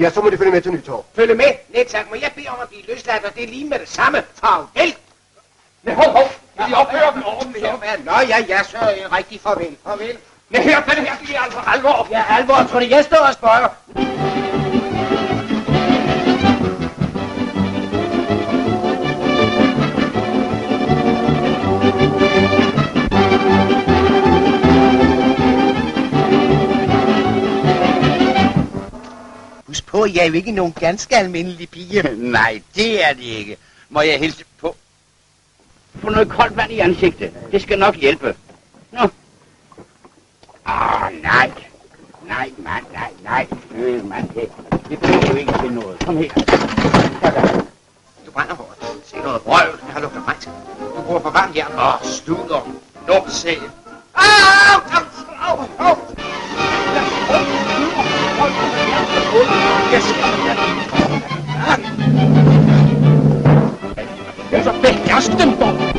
Ja, så må de følge med til Nytorv. Følge med. Nej tak, må jeg bede om at blive løsladt, og det er lige med det samme. Farvel. Nej, hov, hov. Skal vi opføre dem ordentligt her? Nå ja, ja, så øh, rigtig farvel. Farvel. Nej, her, den her, det er altså alvor. Ja, alvor, tror du, jeg står og spørger? på, jeg er jo ikke nogen ganske almindelig pige. Nej, det er det ikke. Må jeg hilse på? Få noget koldt vand i ansigtet. Det skal nok hjælpe. Nå. Åh, oh, nej. Nej, mand, nej, nej. Øh, mand, det, det bliver jo ikke til noget. Kom her. Du brænder hårdt. Se noget røv, den har lugtet rent. Du bruger for varmt jern. Åh, studer. Lumsæl. Au, åh, au, au. Oh, oh. Yes. There's a big custom bomb.